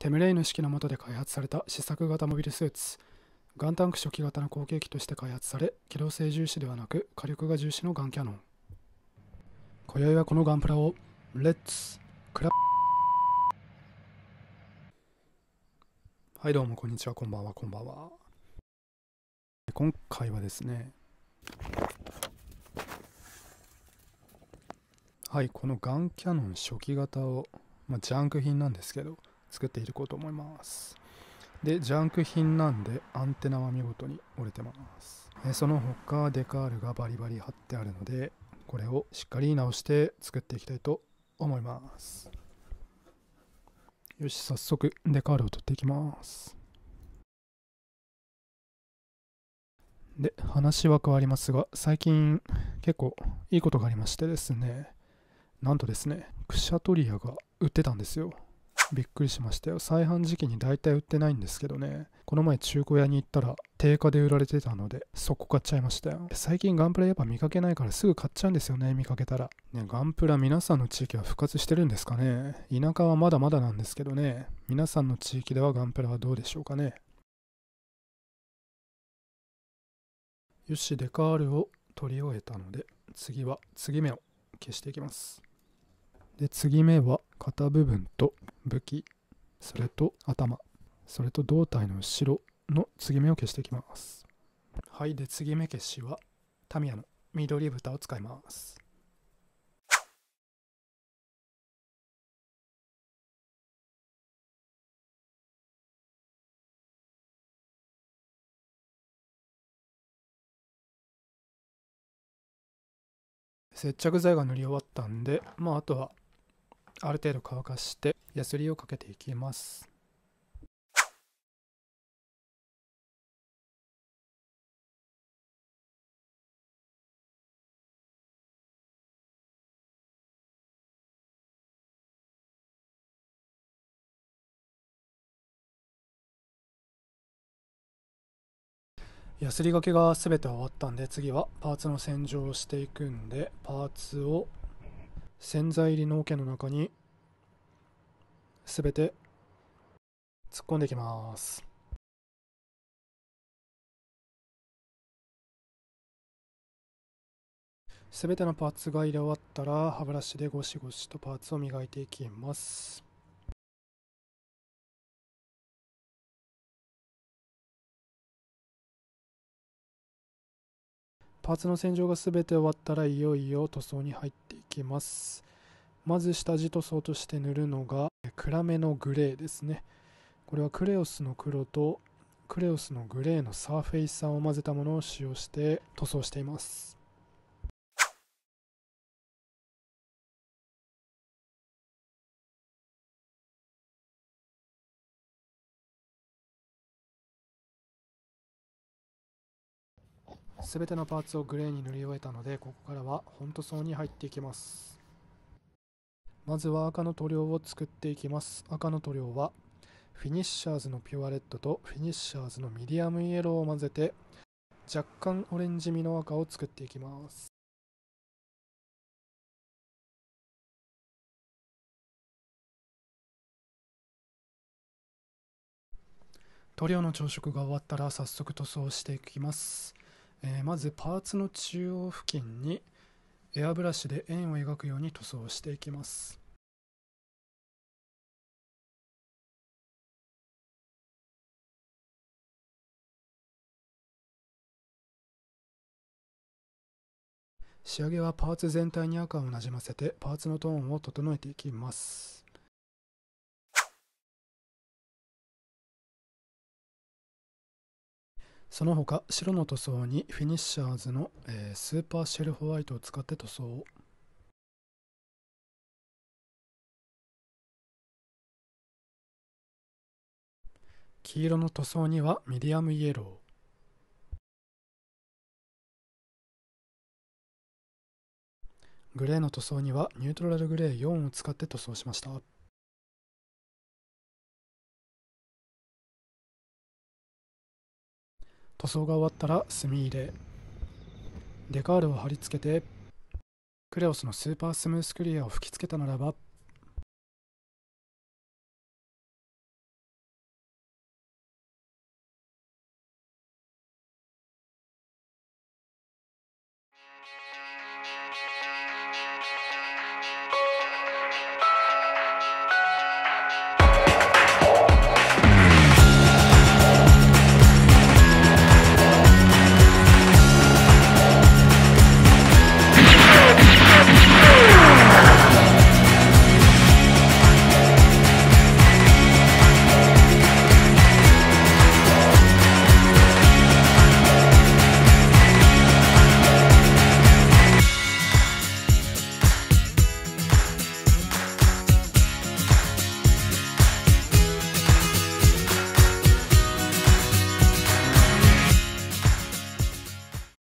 テムレイの式の下で開発された試作型モビルスーツ。ガンタンク初期型の後継機として開発され機動性重視ではなく火力が重視のガンキャノン。今宵はこのガンプラをレッツ。クラはいどうもこんにちはこんばんはこんばんは。今回はですねはいこのガンキャノン初期型を、まあ、ジャンク品なんですけど作っていこうと思います。でジャンク品なんでアンテナは見事に折れてます。えその他デカールがバリバリ貼ってあるのでこれをしっかり直して作っていきたいと思います。よし早速デカールを取っていきます。で話は変わりますが最近結構いいことがありましてですね。なんとですね、クシャトリアが売ってたんですよ。びっくりしましたよ。再販時期に大体売ってないんですけどね、この前中古屋に行ったら定価で売られてたので、そこ買っちゃいましたよ。最近ガンプラやっぱ見かけないからすぐ買っちゃうんですよね、見かけたら。ね、ガンプラ皆さんの地域は復活してるんですかね田舎はまだまだなんですけどね、皆さんの地域ではガンプラはどうでしょうかね。よし、デカールを取り終えたので、次は継ぎ目を消していきます。で次目は肩部分と武器それと頭それと胴体の後ろの継ぎ目を消していきます。はいで継ぎ目消しはタミヤの緑豚を使います。接着剤が塗り終わったんでまああとはある程度乾かしてヤスリをかけていきます。ヤスリがけが全て終わったんで次はパーツの洗浄をしていくんでパーツを洗剤入りの桶の中にすべて突っ込んでいきます。すべてのパーツが入れ終わったら歯ブラシでゴシゴシとパーツを磨いていきます。パーツの洗浄が全て終わったらいよいよ塗装に入っていきます。まず下地塗装として塗るのが暗めのグレーですね。これはクレオスの黒とクレオスのグレーのサーフェイサーを混ぜたものを使用して塗装しています。すべてのパーツをグレーに塗り終えたのでここからは本塗装に入っていきます。まずは赤の塗料を作っていきます。赤の塗料はフィニッシャーズのピュアレッドとフィニッシャーズのミディアムイエローを混ぜて若干オレンジ味の赤を作っていきます。塗料の朝食が終わったら早速塗装していきます。えー、まずパーツの中央付近にエアブラシで円を描くように塗装していきます。仕上げはパーツ全体に赤をなじませてパーツのトーンを整えていきます。その他白の塗装にフィニッシャーズの、えー、スーパーシェルホワイトを使って塗装黄色の塗装にはミディアムイエロー。グレーの塗装にはニュートラルグレー4を使って塗装しました。塗装が終わったら墨入れ。デカールを貼り付けてクレオスのスーパースムースクリアを吹き付けたならば。